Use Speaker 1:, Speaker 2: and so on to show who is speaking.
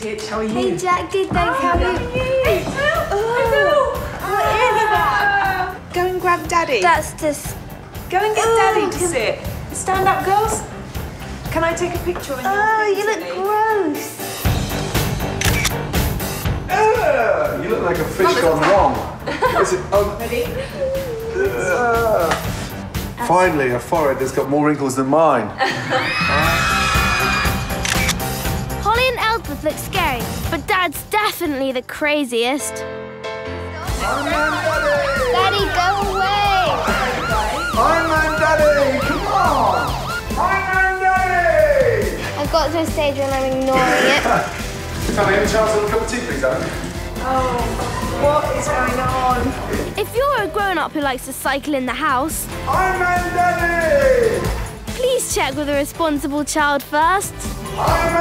Speaker 1: Ditch, how are you?
Speaker 2: Hey Jack, good thanks. How are you?
Speaker 1: What is that? Go and grab Daddy.
Speaker 2: That's just.
Speaker 1: Go and get
Speaker 2: Oh,
Speaker 1: Daddy to
Speaker 2: can-
Speaker 1: sit. Stand up, girls. Can I take a picture when
Speaker 2: Oh,
Speaker 1: you're
Speaker 2: you look
Speaker 1: visiting?
Speaker 2: gross.
Speaker 3: Ah, you look like a fish gone wrong. Is it? Oh,
Speaker 1: Ready?
Speaker 3: ah. Finally, a forehead that's got more wrinkles than mine.
Speaker 4: Holly and look scary, but Dad's definitely the craziest.
Speaker 2: Daddy, go away.
Speaker 3: Iron Man Daddy, come on! Iron Man Daddy!
Speaker 2: I've got to a stage when I'm ignoring it.
Speaker 3: Tommy, any chance of a cup of tea, please, Adam?
Speaker 1: Oh, what is going on?
Speaker 4: If you're a grown up who likes to cycle in the house,
Speaker 3: Iron Man Daddy!
Speaker 4: please check with a responsible child first.
Speaker 3: Iron